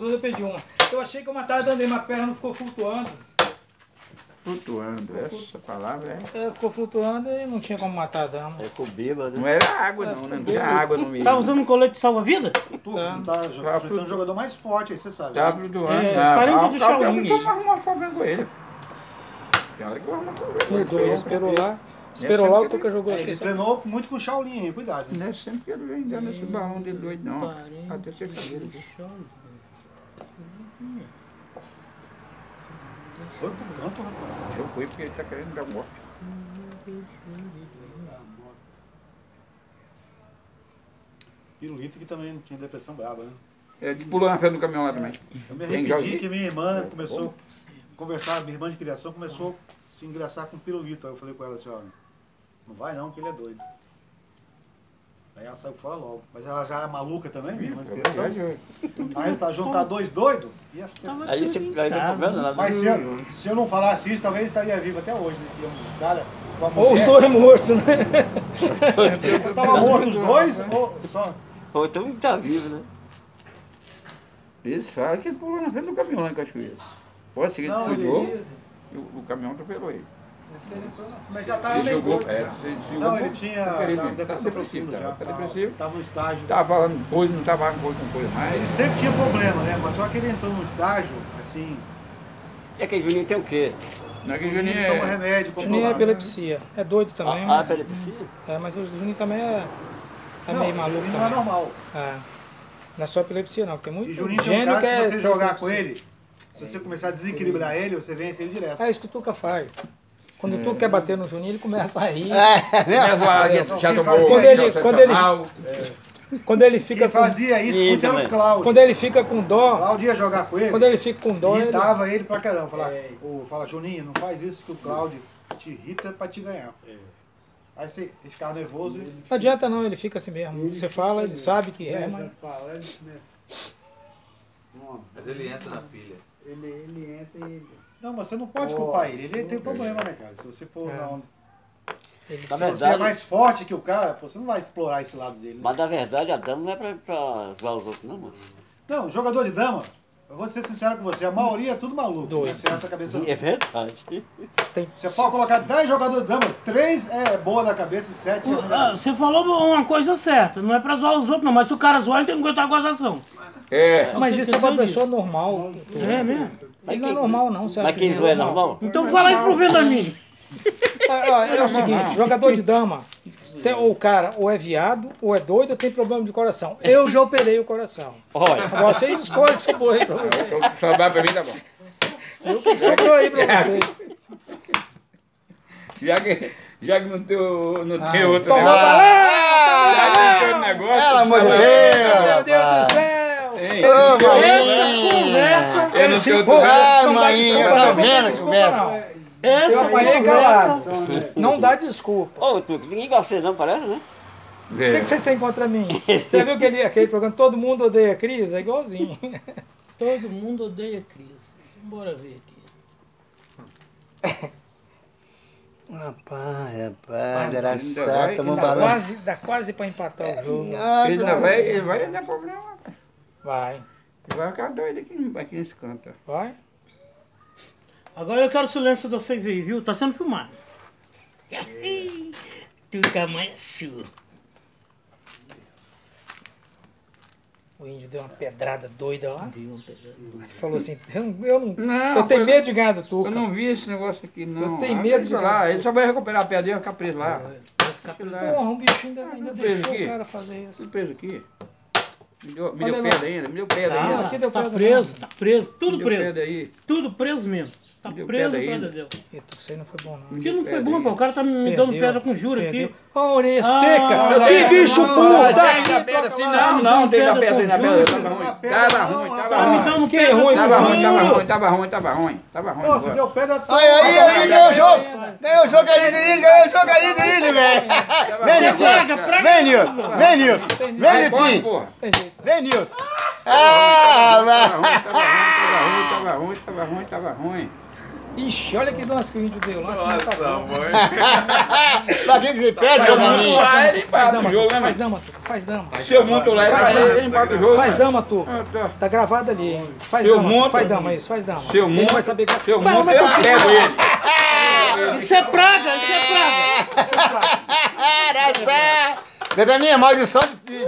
duas eu perdi uma. Eu achei que eu matava dando mas a perna não ficou flutuando. Flutuando, essa palavra é. É, ficou flutuando e não tinha como matar a dama. É com bêbado. Não era água, não, né? Não tinha água no meio. Tá usando um colete salva-vida? Tu, você tá enfrentando um jogador mais forte aí, você sabe. Né? flutuando. É, Ah, parente do Shaolin Eu vou arrumar fogo com ele. Tem hora que eu arrumo fogo com ele. Mudou, esperou lá. Esperou lá, o Tuca jogou É, aqui. ele treinou muito com o Shaolin aí, cuidado. Não é sempre que ele vem dando esse barrão dele doido, não. Até terça-feira. Foi pro canto, rapaz. Eu fui porque ele tá querendo dar morte. Pirulito que também tinha depressão braba, né? Ele pulou na frente do caminhão lá também. Eu me arrependi que minha irmã começou a conversar, minha irmã de criação começou a se engraçar com pirulito. Aí eu falei com ela assim, ó, não vai não, que ele é doido. Aí ela saiu fora logo. Mas ela já era maluca também, minha irmã de criação. Aí você tá juntar dois doidos, ia Aí você aí tá comendo lá. Mas se eu, se eu não falasse isso, talvez estaria vivo até hoje, né? Que um cara com a Ou os mulher. dois mortos, né? Eu tava morto os dois, ou só. Ou então tá vivo, né? Eles falam que ele pulou na frente do caminhão lá em Cachoeira. Pode ser que ele desligou e o, o caminhão atropelou ele. Mas já Se jogou, é, se se jogou. Não, ele tinha tava depressão Tá depressivo, profunda já. tava, tá Tava, depressivo. tava no estágio. Tava falando coisa, não tava coisa com coisa mais. Ele sempre tinha problema, né? Mas só que ele entrou num estágio, assim, E aquele Juninho tem o quê? Não é que o Juninho ele toma é. remédio, Juninho é né? epilepsia. É doido também, Ah, mas, epilepsia? é, mas o Juninho também é, é Não, meio maluco. Ele não é também. normal. É. Não é só epilepsia, não. Tem muito E Juninho tem um gênio cara, que se é você jogar com ele, se você começar a desequilibrar ele, você vence ele direto. É isso que o Tuca faz. Quando Tuca quer bater no Juninho, ele começa a rir. Leva a gente já Quem tomou fazia Quando ele- quando ele- mal. Quando ele fica com, fazia isso era o. Cláudio. quando ele fica com dó, Cláudio ia jogar com ele, quando ele fica com dó, ele, irritava ele pra caramba. Falar, ô, fala, Juninho, não faz isso que o Cláudio te irrita pra te ganhar. Aí você ele ficava nervoso e não adianta não, ele fica assim mesmo. Você fala, ele sabe que é, mas fala, ele começa. Mas ele entra na pilha. Ele, ele entra e ele. Não, mas você não pode culpar ele. Ele tem problema, né, cara? Se você for É. na onda- Na se você é verdade, mais forte que o cara, pô, você não vai explorar esse lado dele. né? mas na verdade a dama não é pra, pra zoar os outros, não, moço. Não, jogador de dama, eu vou ser sincero com você, a maioria é tudo maluco. Doido. Não acerta a cabeça. É verdade. Você pode colocar 10 jogadores de dama, 3 é boa da cabeça e 7 é da ah. Você falou uma coisa certa, não é pra zoar os outros, não, mas se o cara zoar, ele tem que aguentar a gozação. É. mas isso é uma pessoa normal. É mesmo? Ele não é normal não, você Mas acha quem que zoa é normal? Então fala isso pro Vendaminho. É, ó, é o seguinte, jogador de dama, tem, ou o cara ou é viado, ou é doido, ou tem problema de coração. Eu já operei o coração. Olha, Agora vocês escolhem o que sobrou aí pra vocês. O que sobrar pra mim tá bom. O que sobrou aí pra vocês. Já que, já que não tem, o- não tem outro negócio. balão! Já que não tem negócio. Pelo amor de? Deus! Meu Deus rapaz. do céu! Tem. Ô, maninha! Conversa, Eu não sei se outro empolgam, Ah, tá vendo? desculpa, Conversa. Não. Essa Eu apanhei conversa- calado. Não dá desculpa. ô, tu, ninguém gosta de você não, parece, né? O que, que vocês têm contra mim? Você viu aquele, aquele programa Todo Mundo Odeia a Cris? É igualzinho. Todo mundo odeia Cris. Bora ver aqui. Rapaz, rapaz, certo, tomou um balão. quase, dá quase pra empatar o jogo. Nossa, Ele não vai, ele vai dar problema. Vai, vai ficar doido aqui, aqui nesse canto. vai. Agora eu quero o silêncio de vocês aí, viu? Tá sendo filmado. Tu tamanho chu. O índio deu uma pedrada doida lá. Deu uma pedrada. Ele falou assim, eu não, eu não- Não, eu tenho medo de ganhar do Eu Tuca. não vi esse negócio aqui, não. Eu tenho Ah, medo de lá. ver. Ele só vai recuperar a pedra e vai ficar preso lá. Vai ficar preso. Porra, um bicho ainda, ainda Preso deixou aqui? o cara fazer isso. Fui preso aqui. Me deu, me deu lá. pedra ainda, me deu pedra Tá, ainda. aqui deu tá pedra preso, tá preso, Me tudo deu preso. pedra aí. Tudo preso mesmo. Tá Deu preso, pedra pedra ainda. deu. Ih, Tuca, isso aí não foi bom não. Que não foi pedra bom, aí. pô. O cara tá me Perdeu, dando pedra com juro perdeu. aqui. Ó, a orelha Ah, seca! não, Que não, bicho não, burro! não, Tá Tem aqui, da pedra toca assim, não, não, tem da pedra pedra, tem da pedra. Tava ruim, pedra tava ruim, tava Tá ruim. Que pedra ruim, Tava ruim, tava ruim, tava ruim, tava ruim, tava ruim. Agora. deu pedra Aí, aí, aí, ganhou o jogo! Ganhou o jogo aí do índio, ganhou o jogo aí do índio, velho! Vem, Nilton! Vem, Nilton! Vem, Nilton! Vem, Nilton! Ah, Tava vai! ruim, tava ruim, tava ruim, tava ruim, tava ruim, tava ruim. Ixi, olha que lance que o índio deu. Lance muito Nossa, bom. mãe. Pra quem que se dama, amigo? Ah, faz ele dama, faz empata dama, o jogo, né, faz dama, Tuca, faz dama. Se eu monto lá, Faz ele, dama. ele empata o jogo. Faz né? dama, Tuca. Ah, tá. Tá gravado ali, hein? Faz Se dama, monto- faz dama, isso, faz dama. Se eu Ele não monto, vai saber se eu Mas monto, eu pego ele. Isso é praga, isso é praga. Era essa. Vê da minha maldição de, de